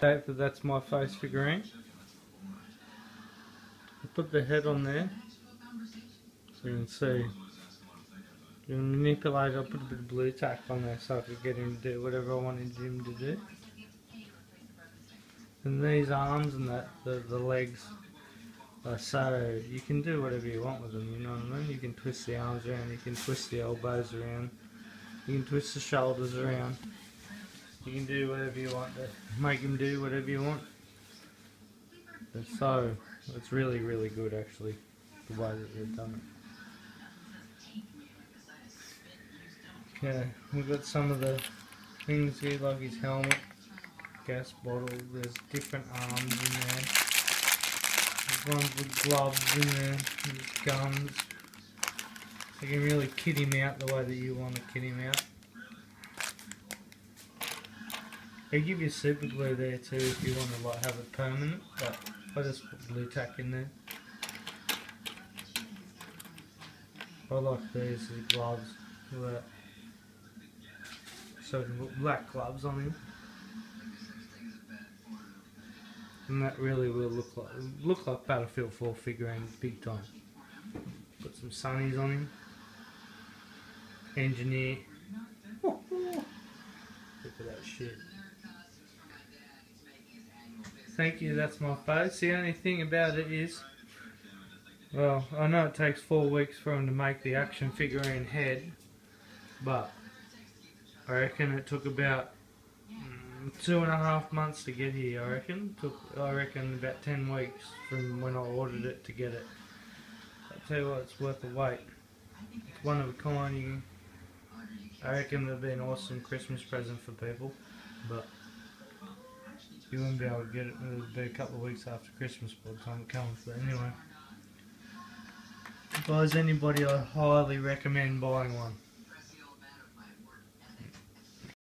That that's my face figurine. I put the head on there so you can see. You manipulate, I put a bit of Blu Tack on there so I could get him to do whatever I wanted him to do. And these arms and that, the, the legs are so, you can do whatever you want with them, you know what I mean? You can twist the arms around, you can twist the elbows around, you can twist the shoulders around. You can do whatever you want to make him do whatever you want. And so, it's really, really good actually, the way that they've done it. Okay, we've got some of the things here, like his helmet, gas bottle, there's different arms in there. There's ones with gloves in there, there's guns. You can really kit him out the way that you want to kit him out. They give you super glue there too if you want to like have it permanent, but I just put Blu Tack in there. I like these the gloves. So I can put black gloves on him. And that really will look like look like Battlefield 4 figurine big time. Put some sunnies on him. Engineer. Thank you, that's my face. The only thing about it is, well, I know it takes four weeks for him to make the action figurine head, but I reckon it took about mm, two and a half months to get here. I reckon took I reckon about ten weeks from when I ordered it to get it. I tell you what, it's worth the wait. It's one of a kind. You, I reckon it'd be an awesome Christmas present for people, but. You wouldn't be able to get it. It'll be a couple of weeks after Christmas by the time it comes. But anyway, guys, anybody, I highly recommend buying one.